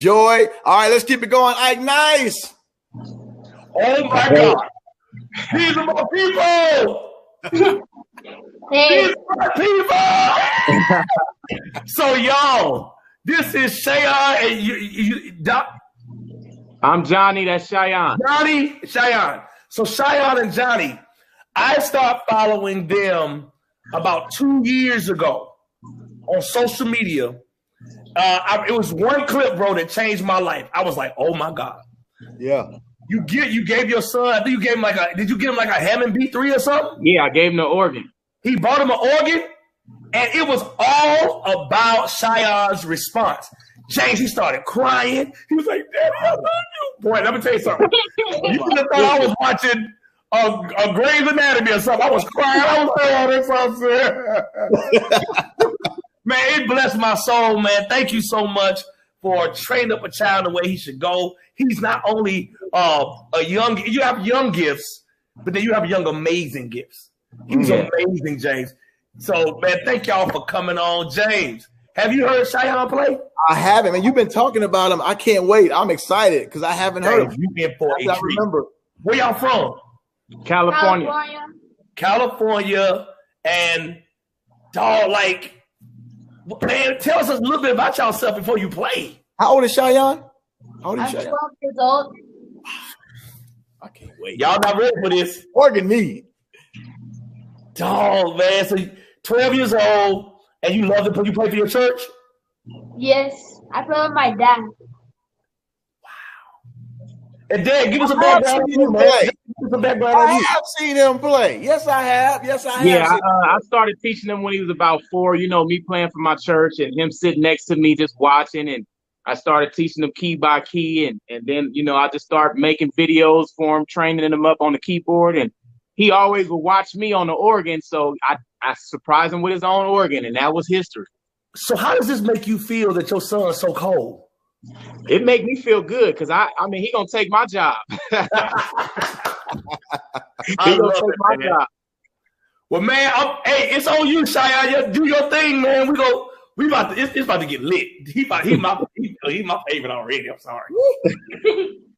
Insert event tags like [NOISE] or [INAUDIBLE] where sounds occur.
Joy. All right, let's keep it going. Ike Nice. Oh my God. These are my people. These are my people. [LAUGHS] so y'all, this is Shyon and you, you Doc, I'm Johnny. That's Cheyenne. Johnny, Cheyenne. So Cheyenne and Johnny, I stopped following them about two years ago on social media. Uh, I, it was one clip, bro, that changed my life. I was like, oh my God. Yeah. You get you gave your son, I think you gave him like a did you give him like a Hammond B3 or something? Yeah, I gave him the organ. He bought him an organ, and it was all about Cheyenne's response. James, he started crying. He was like, Daddy, I love you. Boy, let me tell you something. you would have thought I was watching a, a Grey's Anatomy or something. I was crying. I was like, oh, that's so sad. [LAUGHS] man, it blessed my soul, man. Thank you so much for training up a child the way he should go. He's not only uh, a young, you have young gifts, but then you have young, amazing gifts. He's Yeah. amazing, James. So, man, thank y'all for coming on. James, have you heard Cheyenne play? I haven't, man. You've been talking about him. I can't wait. I'm excited because I haven't heard James, him. you in for a I treat. remember. Where y'all from? California. California. California, and dog, like, man, tell us a little bit about yourself before you play. How old is Cheyenne? How old is I'm Cheyenne? 12 years old. I can't wait. Y'all not ready for this? Organ me. Dog, man. So, 12 years old, and you love to play. You play for your church? Yes, I play with my dad. And Dad, give us a I have background on you, him man. play. Give us a background I on you. have seen him play. Yes, I have. Yes, I have. Yeah, I, uh, I started teaching him when he was about four. You know, me playing for my church and him sitting next to me just watching. And I started teaching him key by key. And, and then, you know, I just started making videos for him, training him up on the keyboard. And he always would watch me on the organ. So I, I surprised him with his own organ. And that was history. So, how does this make you feel that your son's so cold? It make me feel good because I, I mean, he gonna take my job. [LAUGHS] he gonna take it, my man. job. Well, man, I'm, hey, it's on you, Shia. You do your thing, man. We go. We about to. It's, it's about to get lit. He about. He my. He, he my favorite already. I'm sorry. [LAUGHS]